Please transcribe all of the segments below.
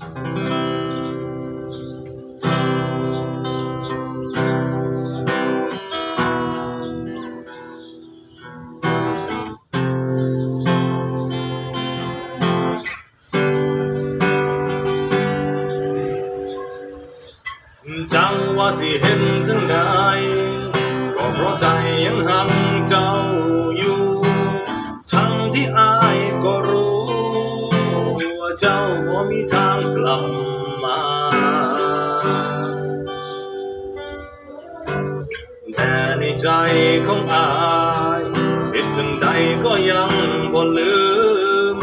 จังว่าสิเห็นจังใดก็เพราะใจยังหัก เจ้าบ่มีทางกลับมา แต่ในใจของอายเห็นจังใดก็ยังบ่ลืม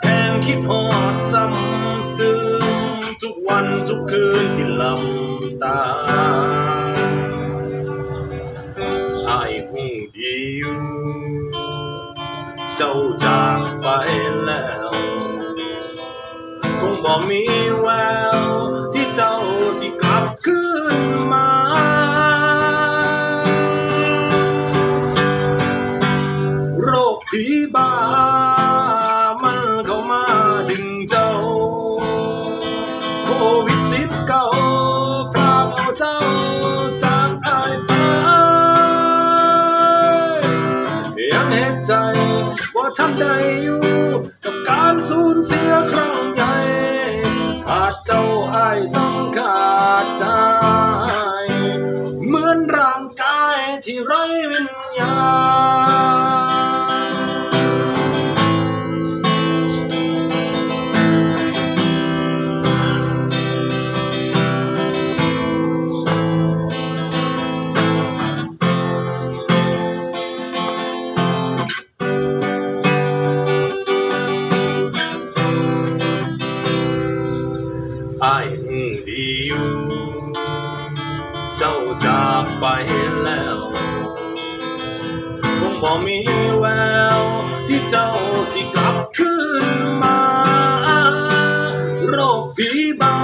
แค่งคิดฮอดซ้ำตึงทุกวันทุกคืนที่หลับตาอายหูดีอยู่ เจ้าจากไป บ่มีแววที่เจ้าสิกลับขึ้นมา โรคผีบ้ามันเข้ามาดึงเจ้า โควิดสิบเก้าพาเจ้าจากอายไปยังเห็นใจว่าทำได้อยู่ ไรวิญญาณไอ้ดีอยู่เจ้าจากไป บ่มีแววที่เจ้าสิกลับคืนมา โรคผีบ้า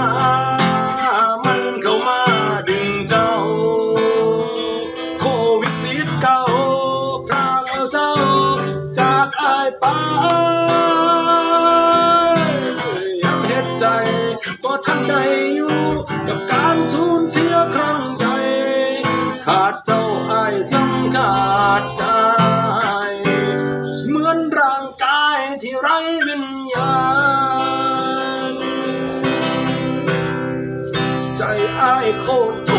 like.